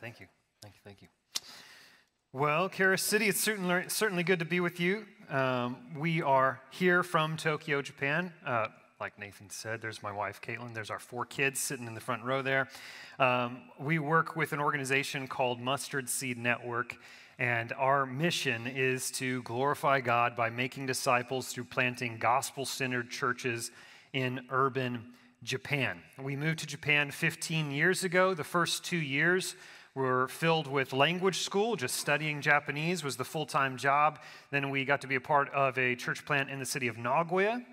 Thank you. Thank you. Thank you. Well, Charis City, it's certainly, certainly good to be with you. Um, we are here from Tokyo, Japan. Uh, like Nathan said, there's my wife, Caitlin. There's our four kids sitting in the front row there. Um, we work with an organization called Mustard Seed Network, and our mission is to glorify God by making disciples through planting gospel centered churches in urban Japan. We moved to Japan 15 years ago. The first two years were filled with language school, just studying Japanese was the full time job. Then we got to be a part of a church plant in the city of Nagoya.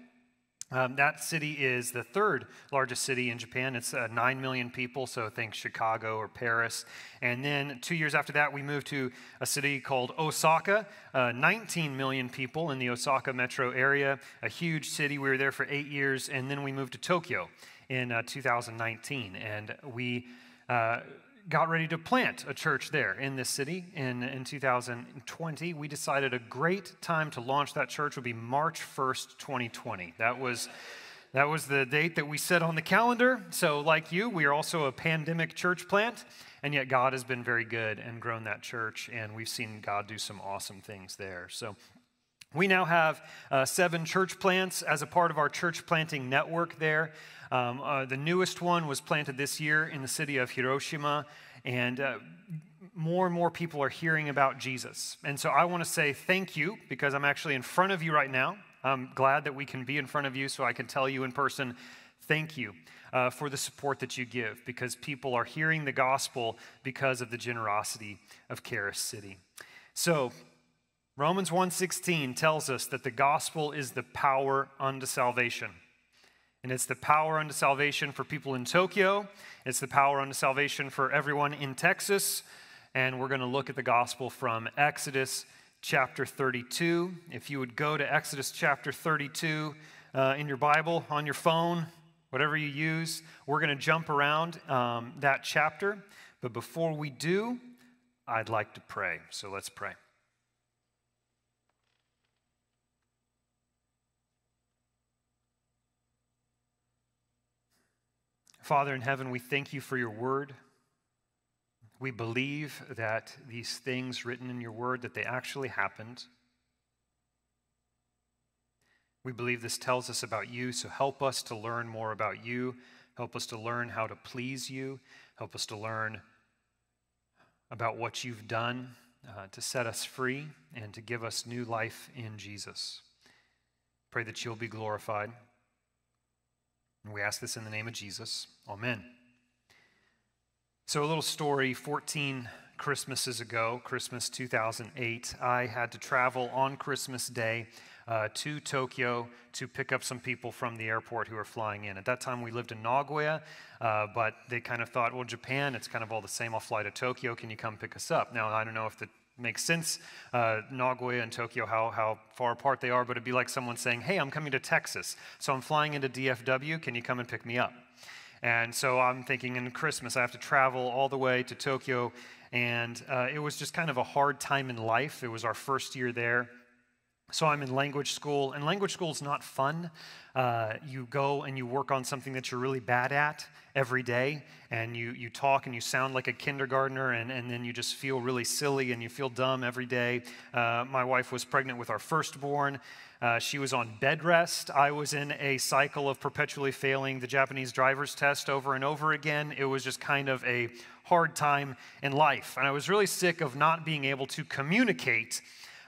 Um, that city is the third largest city in Japan. It's uh, 9 million people, so think Chicago or Paris. And then two years after that, we moved to a city called Osaka, uh, 19 million people in the Osaka metro area, a huge city. We were there for eight years, and then we moved to Tokyo in uh, 2019. And we uh, got ready to plant a church there in this city in, in 2020. We decided a great time to launch that church would be March 1st, 2020. That was. That was the date that we set on the calendar. So, like you, we are also a pandemic church plant, and yet God has been very good and grown that church, and we've seen God do some awesome things there. So, we now have uh, seven church plants as a part of our church planting network there. Um, uh, the newest one was planted this year in the city of Hiroshima, and uh, more and more people are hearing about Jesus. And so I want to say thank you because I'm actually in front of you right now. I'm glad that we can be in front of you so I can tell you in person, thank you. Uh, for the support that you give because people are hearing the gospel because of the generosity of Charis City. So, Romans 1:16 tells us that the gospel is the power unto salvation. And it's the power unto salvation for people in Tokyo. It's the power unto salvation for everyone in Texas. And we're going to look at the gospel from Exodus chapter 32. If you would go to Exodus chapter 32 uh, in your Bible, on your phone, whatever you use, we're going to jump around um, that chapter. But before we do, I'd like to pray. So let's pray. Father in heaven, we thank you for your word. We believe that these things written in your word that they actually happened. We believe this tells us about you, so help us to learn more about you. Help us to learn how to please you. Help us to learn about what you've done uh, to set us free and to give us new life in Jesus. Pray that you'll be glorified. And we ask this in the name of Jesus. Amen. So, a little story 14 Christmases ago, Christmas 2008, I had to travel on Christmas Day uh, to Tokyo to pick up some people from the airport who were flying in. At that time, we lived in Nagoya, uh, but they kind of thought, well, Japan, it's kind of all the same. I'll fly to Tokyo. Can you come pick us up? Now, I don't know if the makes sense. Uh, Nagoya and Tokyo, how, how far apart they are, but it'd be like someone saying, Hey, I'm coming to Texas, so I'm flying into DFW. Can you come and pick me up? And so I'm thinking in Christmas, I have to travel all the way to Tokyo. And uh, it was just kind of a hard time in life. It was our first year there. So I'm in language school, and language school is not fun. Uh, you go and you work on something that you're really bad at every day, and you, you talk and you sound like a kindergartner, and, and then you just feel really silly and you feel dumb every day. Uh, my wife was pregnant with our firstborn. Uh, she was on bed rest. I was in a cycle of perpetually failing the Japanese driver's test over and over again. It was just kind of a hard time in life. And I was really sick of not being able to communicate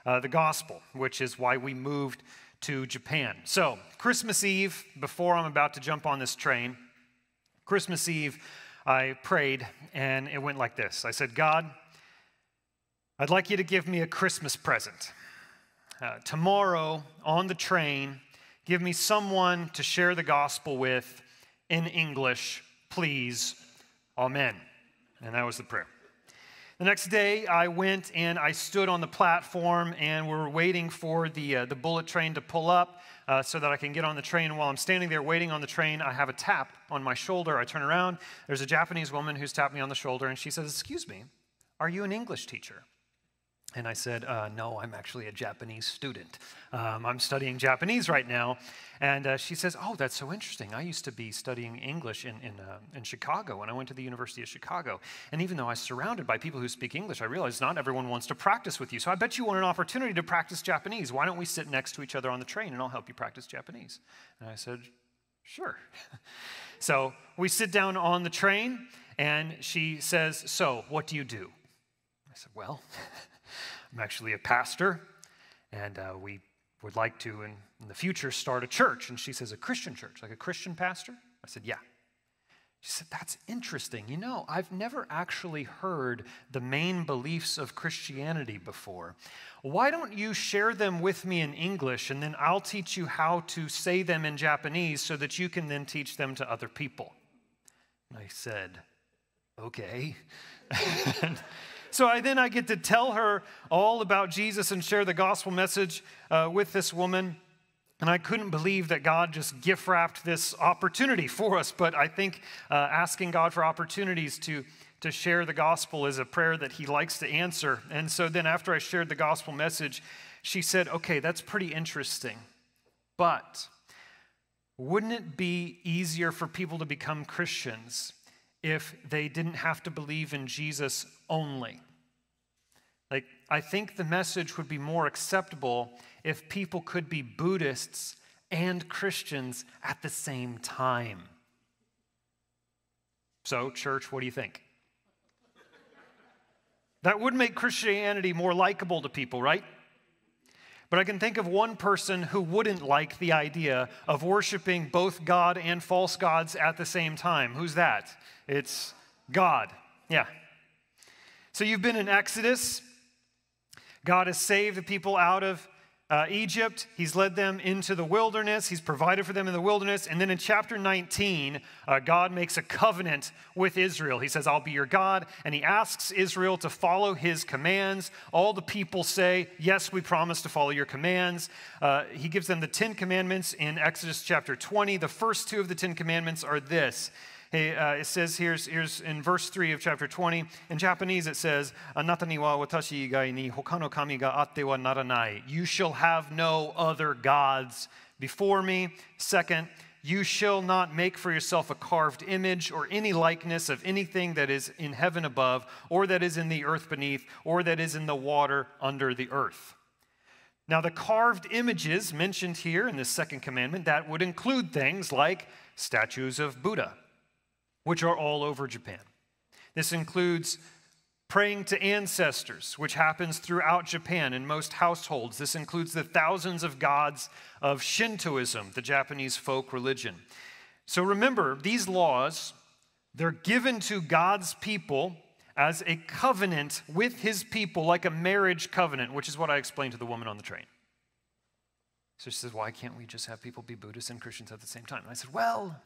uh, the gospel, which is why we moved to Japan. So, Christmas Eve, before I'm about to jump on this train, Christmas Eve, I prayed and it went like this I said, God, I'd like you to give me a Christmas present. Uh, tomorrow on the train, give me someone to share the gospel with in English, please. Amen. And that was the prayer. The next day, I went and I stood on the platform, and we're waiting for the, uh, the bullet train to pull up uh, so that I can get on the train. While I'm standing there waiting on the train, I have a tap on my shoulder. I turn around. There's a Japanese woman who's tapped me on the shoulder, and she says, Excuse me, are you an English teacher? And I said, uh, No, I'm actually a Japanese student. Um, I'm studying Japanese right now. And uh, she says, Oh, that's so interesting. I used to be studying English in, in, uh, in Chicago when I went to the University of Chicago. And even though I was surrounded by people who speak English, I realized not everyone wants to practice with you. So I bet you want an opportunity to practice Japanese. Why don't we sit next to each other on the train and I'll help you practice Japanese? And I said, Sure. so we sit down on the train and she says, So what do you do? I said, Well, I'm actually a pastor, and uh, we would like to, in, in the future, start a church. And she says, A Christian church, like a Christian pastor? I said, Yeah. She said, That's interesting. You know, I've never actually heard the main beliefs of Christianity before. Why don't you share them with me in English and then I'll teach you how to say them in Japanese so that you can then teach them to other people? And I said, Okay. So I, then I get to tell her all about Jesus and share the gospel message uh, with this woman. And I couldn't believe that God just gift wrapped this opportunity for us. But I think uh, asking God for opportunities to, to share the gospel is a prayer that He likes to answer. And so then after I shared the gospel message, she said, Okay, that's pretty interesting. But wouldn't it be easier for people to become Christians if they didn't have to believe in Jesus only. Like, I think the message would be more acceptable if people could be Buddhists and Christians at the same time. So, church, what do you think? That would make Christianity more likable to people, right? But I can think of one person who wouldn't like the idea of worshiping both God and false gods at the same time. Who's that? It's God. Yeah. So you've been in Exodus. God has saved the people out of uh, Egypt. He's led them into the wilderness. He's provided for them in the wilderness. And then in chapter 19, uh, God makes a covenant with Israel. He says, I'll be your God. And he asks Israel to follow his commands. All the people say, Yes, we promise to follow your commands. Uh, he gives them the Ten Commandments in Exodus chapter 20. The first two of the Ten Commandments are this Uh, it says here's, here's in verse 3 of chapter 20. In Japanese, it says, Anata ni wa watashi igai ni hokano kami ga atte wa naranai. You shall have no other gods before me. Second, you shall not make for yourself a carved image or any likeness of anything that is in heaven above, or that is in the earth beneath, or that is in the water under the earth. Now, the carved images mentioned here in the second commandment, that would include things like statues of Buddha, which are all over Japan. This includes praying to ancestors, which happens throughout Japan in most households. This includes the thousands of gods of Shintoism, the Japanese folk religion. So remember, these laws, they're given to God's people as a covenant with his people, like a marriage covenant, which is what I explained to the woman on the train. So she says, Why can't we just have people be Buddhists and Christians at the same time? And I said, Well,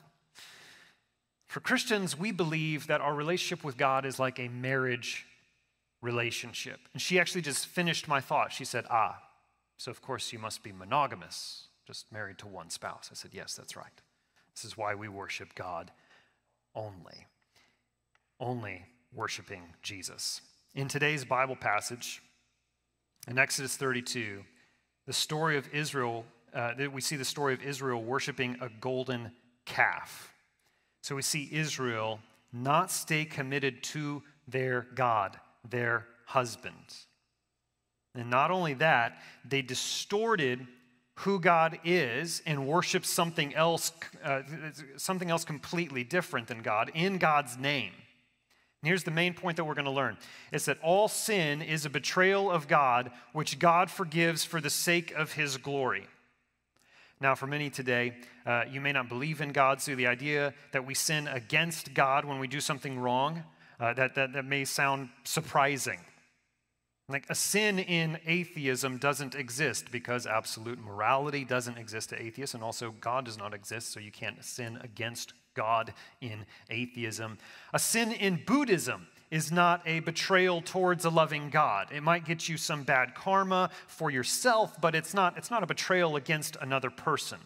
for Christians, we believe that our relationship with God is like a marriage relationship. And she actually just finished my thought. She said, Ah, so of course you must be monogamous, just married to one spouse. I said, Yes, that's right. This is why we worship God only, only worshiping Jesus. In today's Bible passage, in Exodus 32, the story of Israel, uh, we see the story of Israel worshiping a golden calf. So we see Israel not stay committed to their God, their husband. And not only that, they distorted who God is and worship something else, uh, something else completely different than God in God's name. And here's the main point that we're going to learn it's that all sin is a betrayal of God, which God forgives for the sake of his glory. Now, for many today, uh, you may not believe in God, so the idea that we sin against God when we do something wrong, uh, that, that, that may sound surprising. Like a sin in atheism doesn't exist because absolute morality doesn't exist to atheists, and also God does not exist, so you can't sin against God in atheism. A sin in Buddhism is not a betrayal towards a loving God. It might get you some bad karma for yourself, but it's not, it's not a betrayal against another person.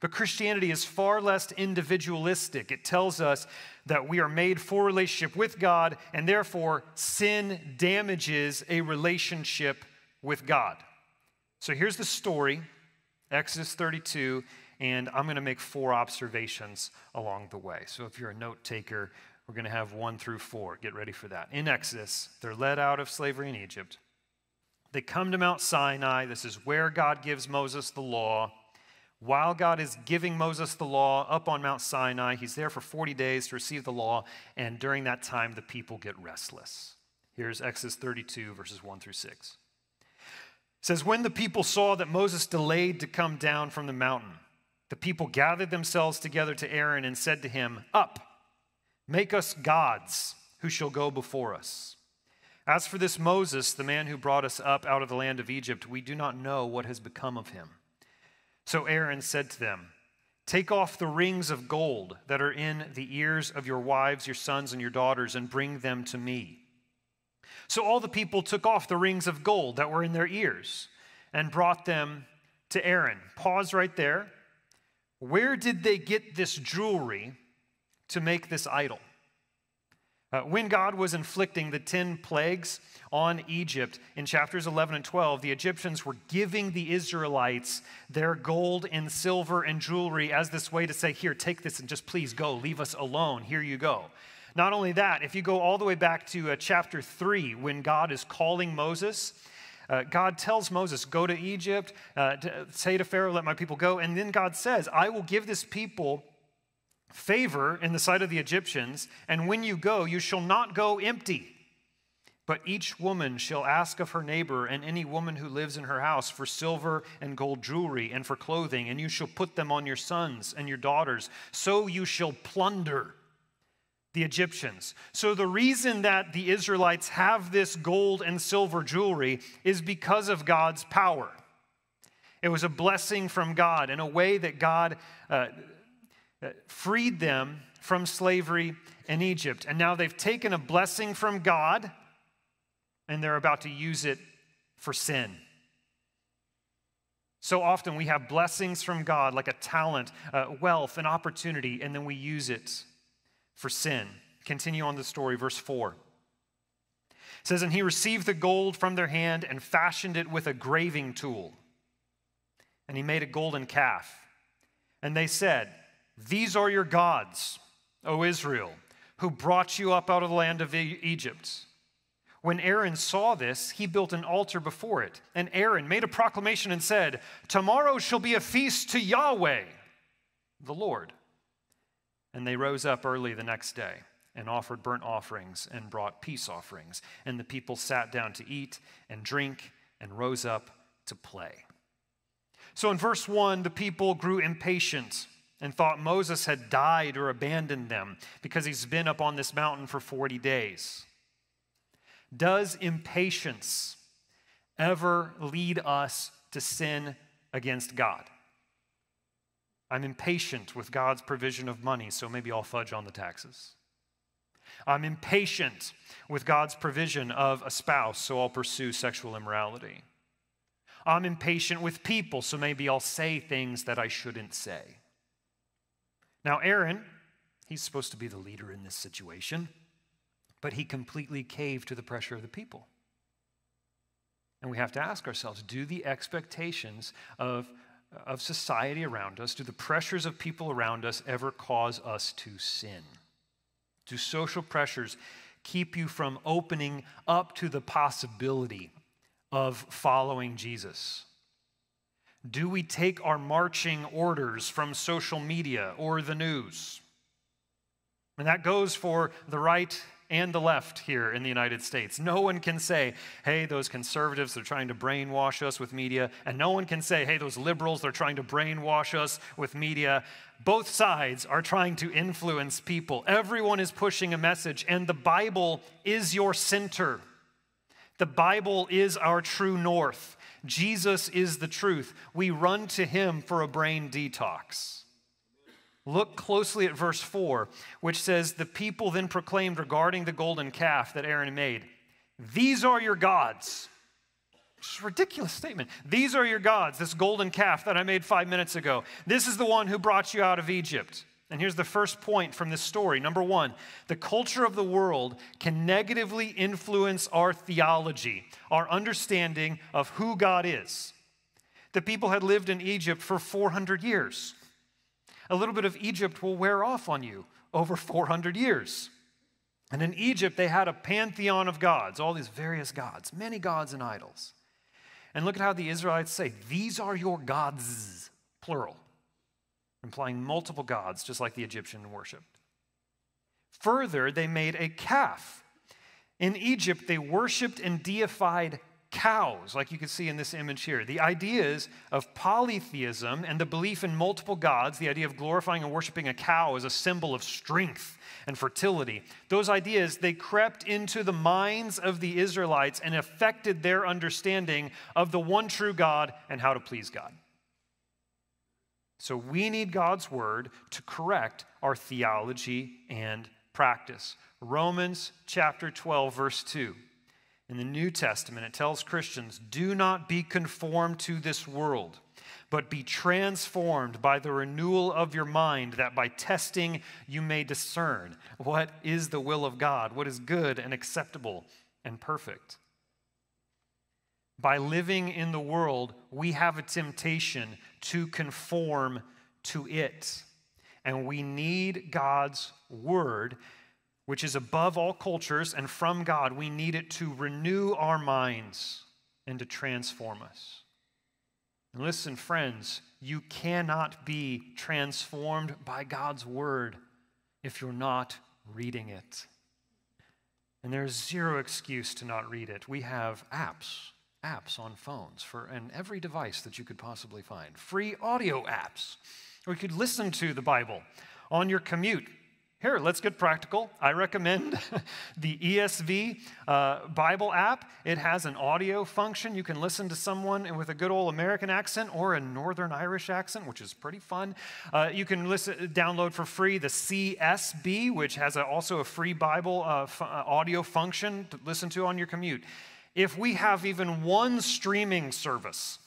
But Christianity is far less individualistic. It tells us that we are made for relationship with God, and therefore sin damages a relationship with God. So here's the story Exodus 32, and I'm going to make four observations along the way. So if you're a note taker, we're going to have one through four. Get ready for that. In Exodus, they're led out of slavery in Egypt. They come to Mount Sinai. This is where God gives Moses the law. While God is giving Moses the law up on Mount Sinai, he's there for 40 days to receive the law, and during that time, the people get restless. Here's Exodus 32, verses 1 through 6. It says, When the people saw that Moses delayed to come down from the mountain, the people gathered themselves together to Aaron and said to him, Up, make us gods who shall go before us. As for this Moses, the man who brought us up out of the land of Egypt, we do not know what has become of him. So Aaron said to them, Take off the rings of gold that are in the ears of your wives, your sons, and your daughters, and bring them to me. So all the people took off the rings of gold that were in their ears and brought them to Aaron. Pause right there. Where did they get this jewelry to make this idol? Uh, when God was inflicting the 10 plagues on Egypt in chapters 11 and 12, the Egyptians were giving the Israelites their gold and silver and jewelry as this way to say, Here, take this and just please go, leave us alone. Here you go. Not only that, if you go all the way back to uh, chapter 3, when God is calling Moses, uh, God tells Moses, Go to Egypt, uh, to, say to Pharaoh, Let my people go. And then God says, I will give this people favor in the sight of the Egyptians, and when you go, you shall not go empty. But each woman shall ask of her neighbor and any woman who lives in her house for silver and gold jewelry and for clothing, and you shall put them on your sons and your daughters. So you shall plunder the Egyptians. So, the reason that the Israelites have this gold and silver jewelry is because of God's power. It was a blessing from God in a way that God uh, freed them from slavery in Egypt. And now they've taken a blessing from God and they're about to use it for sin. So often we have blessings from God, like a talent, uh, wealth, an opportunity, and then we use it for sin. Continue on the story, verse 4. It says, And he received the gold from their hand and fashioned it with a graving tool. And he made a golden calf. And they said, these are your gods, O Israel, who brought you up out of the land of Egypt. When Aaron saw this, he built an altar before it. And Aaron made a proclamation and said, Tomorrow shall be a feast to Yahweh, the Lord. And they rose up early the next day and offered burnt offerings and brought peace offerings. And the people sat down to eat and drink and rose up to play. So in verse 1, the people grew impatient and thought Moses had died or abandoned them because he's been up on this mountain for 40 days. Does impatience ever lead us to sin against God? I'm impatient with God's provision of money, so maybe I'll fudge on the taxes. I'm impatient with God's provision of a spouse, so I'll pursue sexual immorality. I'm impatient with people, so maybe I'll say things that I shouldn't say. Now, Aaron, he's supposed to be the leader in this situation, but he completely caved to the pressure of the people. And we have to ask ourselves do the expectations of, of society around us, do the pressures of people around us ever cause us to sin? Do social pressures keep you from opening up to the possibility of following Jesus? Do we take our marching orders from social media or the news? And that goes for the right and the left here in the United States. No one can say, hey, those conservatives, they're trying to brainwash us with media. And no one can say, hey, those liberals, they're trying to brainwash us with media. Both sides are trying to influence people. Everyone is pushing a message, and the Bible is your center. The Bible is our true north. Jesus is the truth. We run to him for a brain detox. Look closely at verse 4, which says, The people then proclaimed regarding the golden calf that Aaron made, These are your gods It's a ridiculous statement. These are your gods, this golden calf that I made five minutes ago. This is the one who brought you out of Egypt. And here's the first point from this story. Number one, the culture of the world can negatively influence our theology, our understanding of who God is. The people had lived in Egypt for 400 years. A little bit of Egypt will wear off on you over 400 years. And in Egypt, they had a pantheon of gods, all these various gods, many gods and idols. And look at how the Israelites say, These are your gods, plural, implying multiple gods, just like the Egyptian worshiped. Further, they made a calf. In Egypt, they worshiped and deified cows, like you can see in this image here. The ideas of polytheism and the belief in multiple gods, the idea of glorifying and worshiping a cow as a symbol of strength and fertility, those ideas, they crept into the minds of the Israelites and affected their understanding of the one true God and how to please God. So we need God's word to correct our theology and practice. Romans chapter 12, verse 2. In the New Testament, it tells Christians do not be conformed to this world, but be transformed by the renewal of your mind, that by testing you may discern what is the will of God, what is good and acceptable and perfect. By living in the world, we have a temptation to conform to it. And we need God's word which is above all cultures and from God, we need it to renew our minds and to transform us. And listen, friends, you cannot be transformed by God's word if you're not reading it. And there's zero excuse to not read it. We have apps, apps on phones for and every device that you could possibly find. Free audio apps. Or you could listen to the Bible on your commute here, let's get practical. I recommend the ESV uh, Bible app. It has an audio function. You can listen to someone with a good old American accent or a Northern Irish accent, which is pretty fun. Uh, you can listen, download for free the CSB, which has a, also a free Bible uh, f- uh, audio function to listen to on your commute. If we have even one streaming service,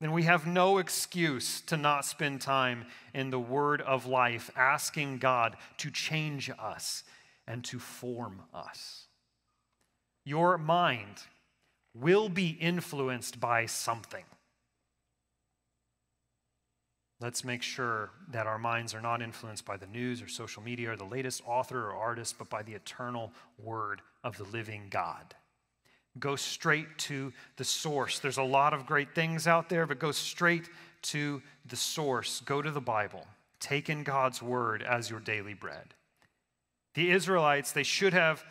then we have no excuse to not spend time in the Word of life, asking God to change us and to form us. Your mind will be influenced by something. Let's make sure that our minds are not influenced by the news or social media or the latest author or artist, but by the eternal Word of the living God. Go straight to the source. There's a lot of great things out there, but go straight to the source. Go to the Bible. Take in God's word as your daily bread. The Israelites, they should have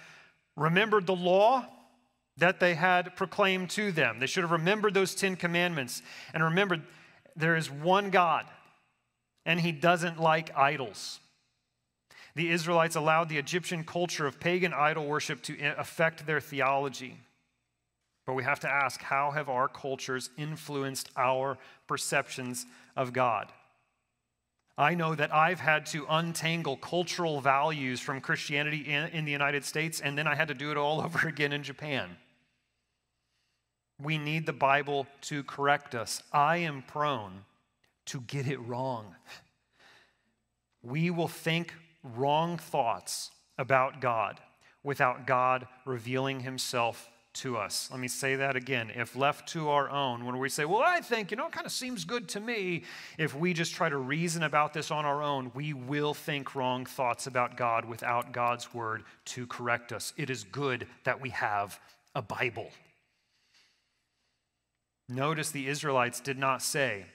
remembered the law that they had proclaimed to them. They should have remembered those 10 commandments and remembered there is one God and he doesn't like idols. The Israelites allowed the Egyptian culture of pagan idol worship to affect their theology. But we have to ask how have our cultures influenced our perceptions of God? I know that I've had to untangle cultural values from Christianity in, in, the United States, and then I had to do it all over again in Japan. We need the Bible to correct us. I am prone to get it wrong. We will think wrong thoughts about God without God revealing himself to us. Let me say that again. If left to our own, when we say, well, I think, you know, it kind of seems good to me, if we just try to reason about this on our own, we will think wrong thoughts about God without God's word to correct us. It is good that we have a Bible. Notice the Israelites did not say,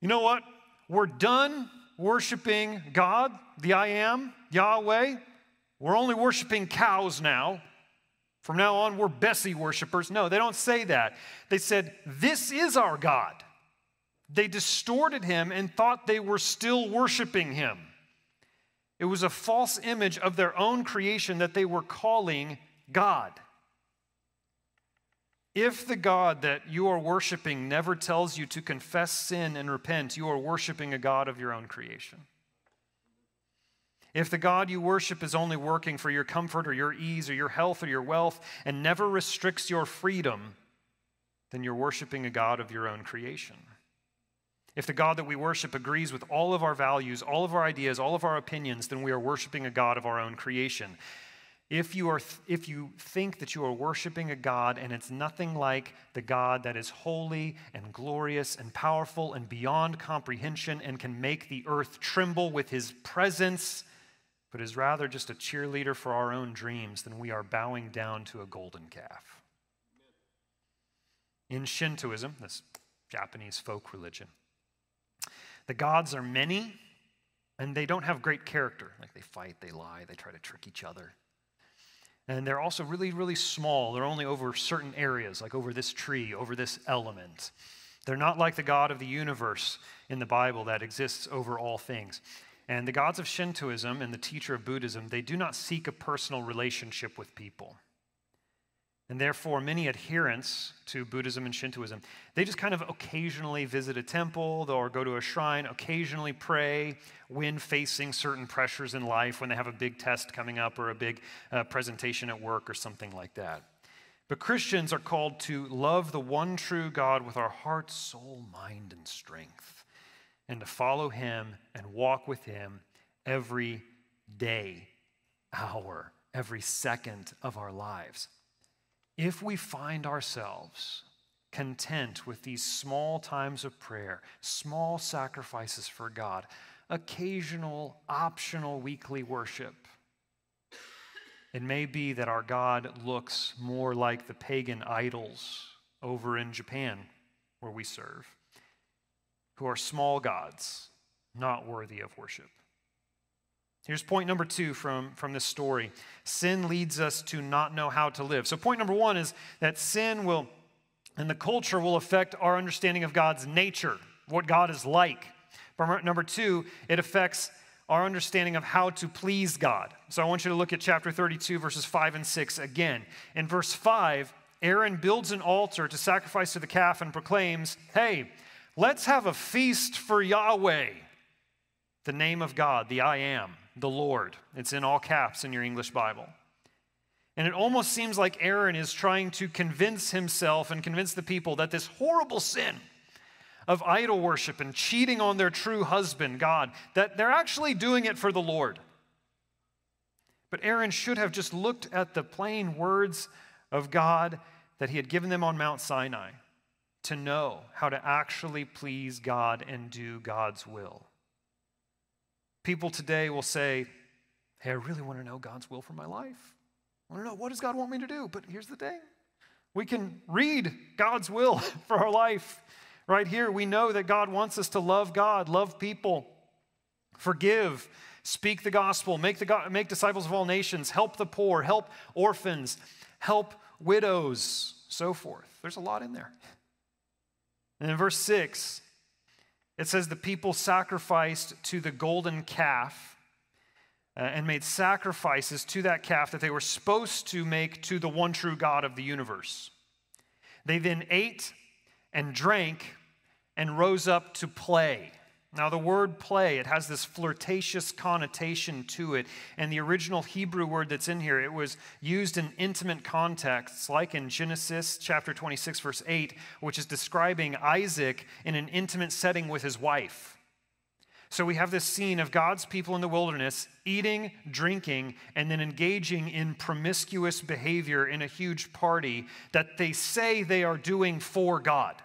you know what? We're done worshiping God, the I am, Yahweh. We're only worshiping cows now. From now on, we're Bessie worshipers. No, they don't say that. They said, This is our God. They distorted him and thought they were still worshiping him. It was a false image of their own creation that they were calling God. If the God that you are worshiping never tells you to confess sin and repent, you are worshiping a God of your own creation. If the God you worship is only working for your comfort or your ease or your health or your wealth and never restricts your freedom, then you're worshiping a God of your own creation. If the God that we worship agrees with all of our values, all of our ideas, all of our opinions, then we are worshiping a God of our own creation. If you, are, if you think that you are worshiping a God and it's nothing like the God that is holy and glorious and powerful and beyond comprehension and can make the earth tremble with his presence, but is rather just a cheerleader for our own dreams, then we are bowing down to a golden calf. In Shintoism, this Japanese folk religion, the gods are many and they don't have great character. Like they fight, they lie, they try to trick each other. And they're also really, really small. They're only over certain areas, like over this tree, over this element. They're not like the God of the universe in the Bible that exists over all things. And the gods of Shintoism and the teacher of Buddhism, they do not seek a personal relationship with people. And therefore, many adherents to Buddhism and Shintoism, they just kind of occasionally visit a temple or go to a shrine, occasionally pray when facing certain pressures in life, when they have a big test coming up or a big uh, presentation at work or something like that. But Christians are called to love the one true God with our heart, soul, mind, and strength, and to follow Him and walk with Him every day, hour, every second of our lives. If we find ourselves content with these small times of prayer, small sacrifices for God, occasional, optional weekly worship, it may be that our God looks more like the pagan idols over in Japan where we serve, who are small gods, not worthy of worship. Here's point number two from, from this story sin leads us to not know how to live. So, point number one is that sin will, and the culture will affect our understanding of God's nature, what God is like. But number two, it affects our understanding of how to please God. So, I want you to look at chapter 32, verses 5 and 6 again. In verse 5, Aaron builds an altar to sacrifice to the calf and proclaims, Hey, let's have a feast for Yahweh, the name of God, the I am the Lord. It's in all caps in your English Bible. And it almost seems like Aaron is trying to convince himself and convince the people that this horrible sin of idol worship and cheating on their true husband, God, that they're actually doing it for the Lord. But Aaron should have just looked at the plain words of God that he had given them on Mount Sinai to know how to actually please God and do God's will. People today will say, Hey, I really want to know God's will for my life. I want to know what does God want me to do? But here's the thing we can read God's will for our life. Right here, we know that God wants us to love God, love people, forgive, speak the gospel, make, the, make disciples of all nations, help the poor, help orphans, help widows, so forth. There's a lot in there. And in verse 6, it says the people sacrificed to the golden calf uh, and made sacrifices to that calf that they were supposed to make to the one true God of the universe. They then ate and drank and rose up to play. Now, the word play, it has this flirtatious connotation to it. And the original Hebrew word that's in here, it was used in intimate contexts, like in Genesis chapter 26, verse 8, which is describing Isaac in an intimate setting with his wife. So we have this scene of God's people in the wilderness eating, drinking, and then engaging in promiscuous behavior in a huge party that they say they are doing for God.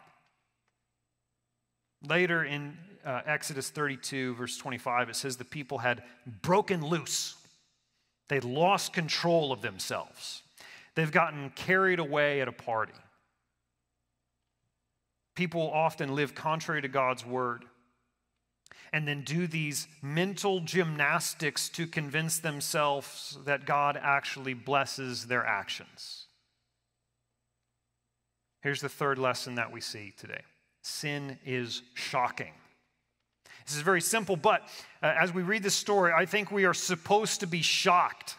Later in uh, Exodus 32, verse 25, it says the people had broken loose. They'd lost control of themselves. They've gotten carried away at a party. People often live contrary to God's word and then do these mental gymnastics to convince themselves that God actually blesses their actions. Here's the third lesson that we see today sin is shocking. This is very simple, but uh, as we read this story, I think we are supposed to be shocked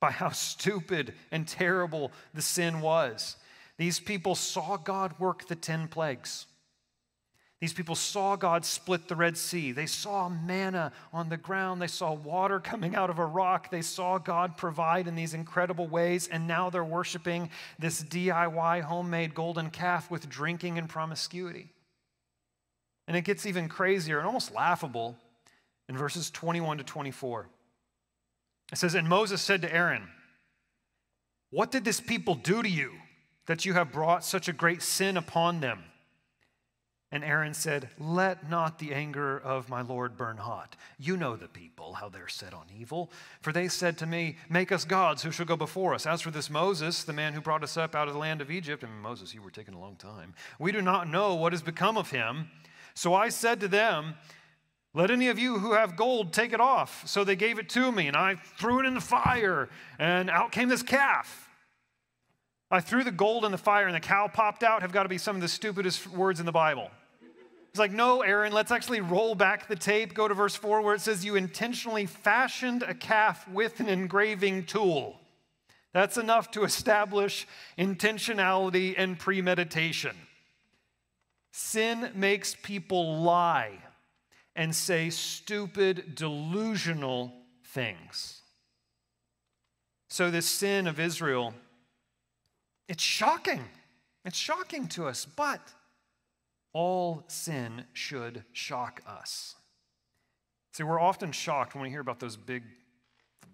by how stupid and terrible the sin was. These people saw God work the 10 plagues. These people saw God split the Red Sea. They saw manna on the ground. They saw water coming out of a rock. They saw God provide in these incredible ways. And now they're worshiping this DIY homemade golden calf with drinking and promiscuity. And it gets even crazier and almost laughable in verses 21 to 24. It says, And Moses said to Aaron, What did this people do to you that you have brought such a great sin upon them? And Aaron said, Let not the anger of my Lord burn hot. You know the people, how they're set on evil. For they said to me, Make us gods who shall go before us. As for this Moses, the man who brought us up out of the land of Egypt, and Moses, you were taking a long time, we do not know what has become of him. So I said to them, let any of you who have gold take it off. So they gave it to me, and I threw it in the fire, and out came this calf. I threw the gold in the fire, and the cow popped out, have got to be some of the stupidest words in the Bible. It's like, no, Aaron, let's actually roll back the tape. Go to verse 4 where it says, You intentionally fashioned a calf with an engraving tool. That's enough to establish intentionality and premeditation. Sin makes people lie and say stupid, delusional things. So, this sin of Israel, it's shocking. It's shocking to us, but all sin should shock us. See, we're often shocked when we hear about those big,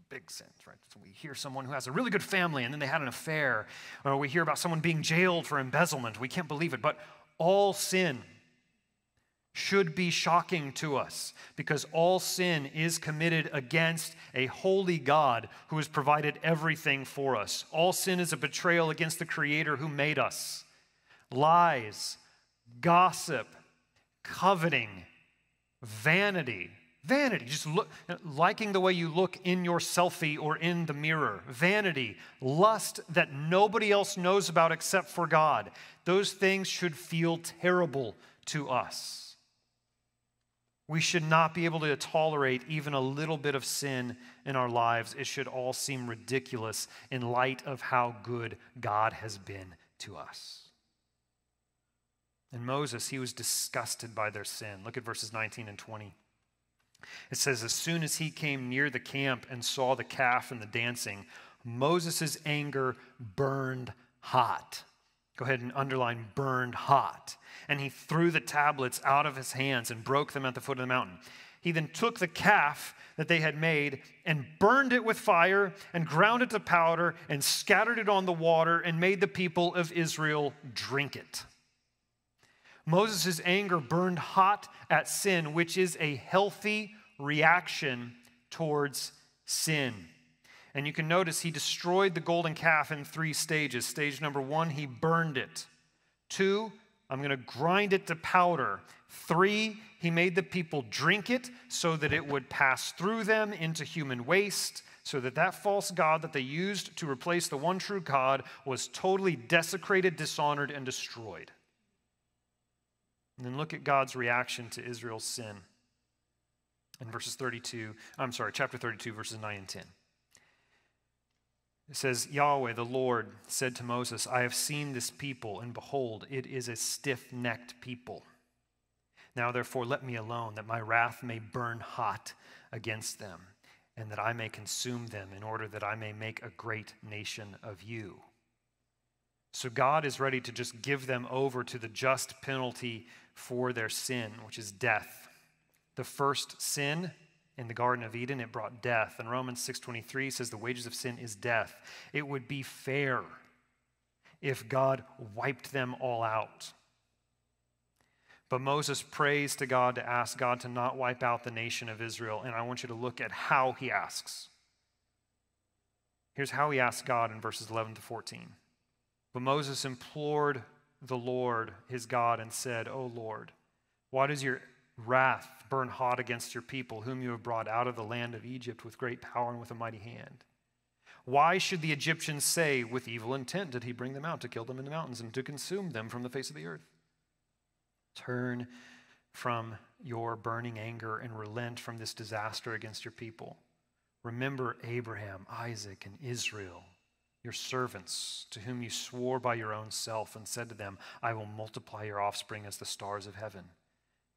big sins, right? So we hear someone who has a really good family and then they had an affair, or we hear about someone being jailed for embezzlement. We can't believe it, but all sin should be shocking to us because all sin is committed against a holy God who has provided everything for us. All sin is a betrayal against the Creator who made us. Lies, gossip, coveting, vanity. Vanity, just look, liking the way you look in your selfie or in the mirror. Vanity, lust that nobody else knows about except for God. Those things should feel terrible to us. We should not be able to tolerate even a little bit of sin in our lives. It should all seem ridiculous in light of how good God has been to us. And Moses, he was disgusted by their sin. Look at verses 19 and 20. It says, As soon as he came near the camp and saw the calf and the dancing, Moses' anger burned hot. Go ahead and underline burned hot. And he threw the tablets out of his hands and broke them at the foot of the mountain. He then took the calf that they had made and burned it with fire and ground it to powder and scattered it on the water and made the people of Israel drink it. Moses' anger burned hot at sin, which is a healthy reaction towards sin. And you can notice he destroyed the golden calf in three stages. Stage number one, he burned it. Two, I'm going to grind it to powder. Three, he made the people drink it so that it would pass through them into human waste, so that that false God that they used to replace the one true God was totally desecrated, dishonored, and destroyed. And then look at God's reaction to Israel's sin in verses 32, I'm sorry, chapter 32, verses 9 and 10. It says, Yahweh, the Lord, said to Moses, I have seen this people, and behold, it is a stiff necked people. Now, therefore, let me alone, that my wrath may burn hot against them, and that I may consume them, in order that I may make a great nation of you. So, God is ready to just give them over to the just penalty for their sin, which is death. The first sin in the garden of eden it brought death. And romans 6.23 says the wages of sin is death. It would be fair if god wiped them all out. But moses prays to god to ask god to not wipe out the nation of israel and i want you to look at how he asks. Here's how he asks god in verses 11 to 14 but moses implored the lord his god and said o lord why does your wrath burn hot against your people, whom you have brought out of the land of Egypt with great power and with a mighty hand. Why should the Egyptians say, With evil intent did he bring them out to kill them in the mountains and to consume them from the face of the earth? Turn from your burning anger and relent from this disaster against your people. Remember Abraham, Isaac, and Israel, your servants, to whom you swore by your own self and said to them, I will multiply your offspring as the stars of heaven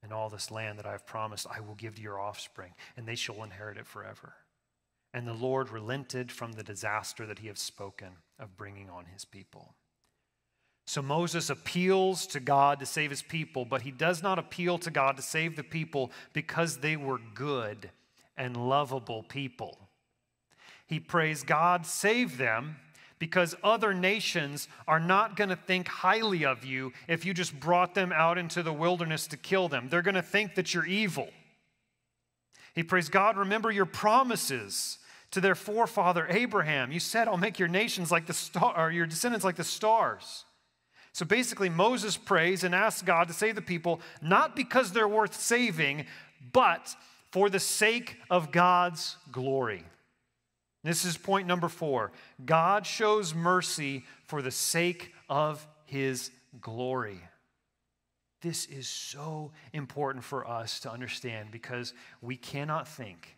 and all this land that I have promised I will give to your offspring, and they shall inherit it forever. And the Lord relented from the disaster that he had spoken of bringing on his people. So Moses appeals to God to save his people, but he does not appeal to God to save the people because they were good and lovable people. He prays, God, save them because other nations are not going to think highly of you if you just brought them out into the wilderness to kill them. They're going to think that you're evil. He prays, God, remember your promises to their forefather Abraham. You said, I'll make your nations like the star, or your descendants like the stars. So basically, Moses prays and asks God to save the people, not because they're worth saving, but for the sake of God's glory. This is point number four God shows mercy for the sake of his glory. This is so important for us to understand because we cannot think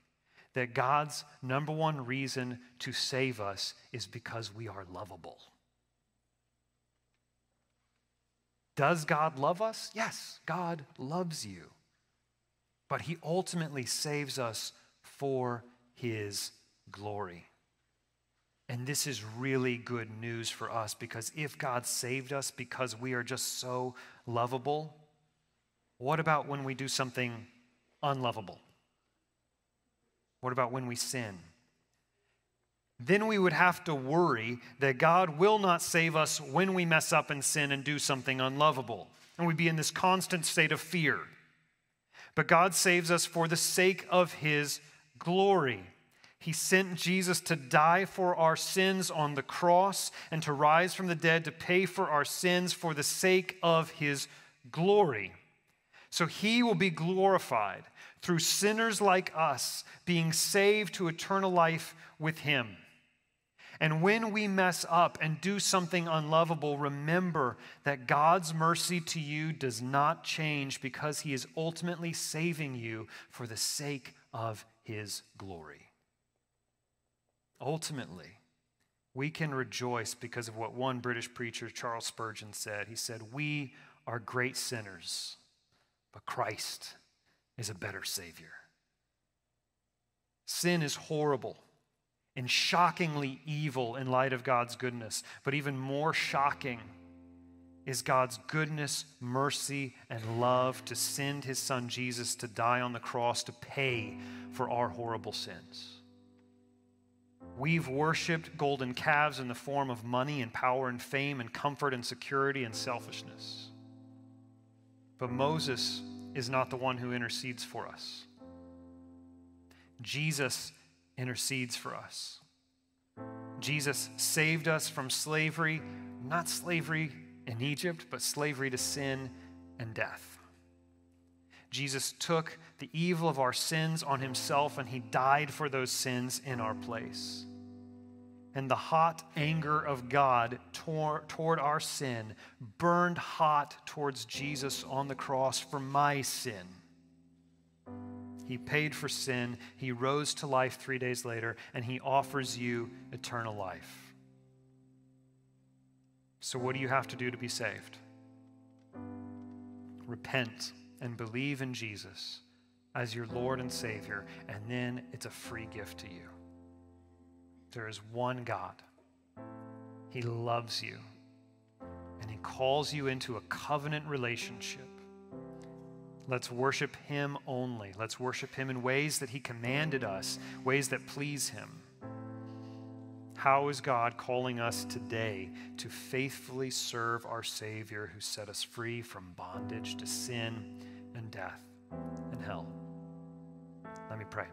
that God's number one reason to save us is because we are lovable. Does God love us? Yes, God loves you. But he ultimately saves us for his glory. And this is really good news for us because if God saved us because we are just so lovable, what about when we do something unlovable? What about when we sin? then we would have to worry that God will not save us when we mess up and sin and do something unlovable. And we'd be in this constant state of fear. But God saves us for the sake of His glory. He sent Jesus to die for our sins on the cross and to rise from the dead to pay for our sins for the sake of His glory. So He will be glorified through sinners like us being saved to eternal life with Him. And when we mess up and do something unlovable, remember that God's mercy to you does not change because he is ultimately saving you for the sake of his glory. Ultimately, we can rejoice because of what one British preacher, Charles Spurgeon, said. He said, We are great sinners, but Christ is a better Savior. Sin is horrible and shockingly evil in light of God's goodness. But even more shocking is God's goodness, mercy, and love to send his son Jesus to die on the cross to pay for our horrible sins. We've worshiped golden calves in the form of money and power and fame and comfort and security and selfishness. But Moses is not the one who intercedes for us. Jesus intercedes for us. Jesus saved us from slavery, not slavery in Egypt, but slavery to sin and death. Jesus took the evil of our sins on himself and he died for those sins in our place. And the hot anger of God toward our sin burned hot towards Jesus on the cross for my sin. He paid for sin. He rose to life three days later, and He offers you eternal life. So, what do you have to do to be saved? Repent and believe in Jesus as your Lord and Savior, and then it's a free gift to you. There is one God, He loves you, and He calls you into a covenant relationship Let's worship Him only. Let's worship Him in ways that He commanded us, ways that please Him. How is God calling us today to faithfully serve our Savior who set us free from bondage to sin and death and hell? Let me pray.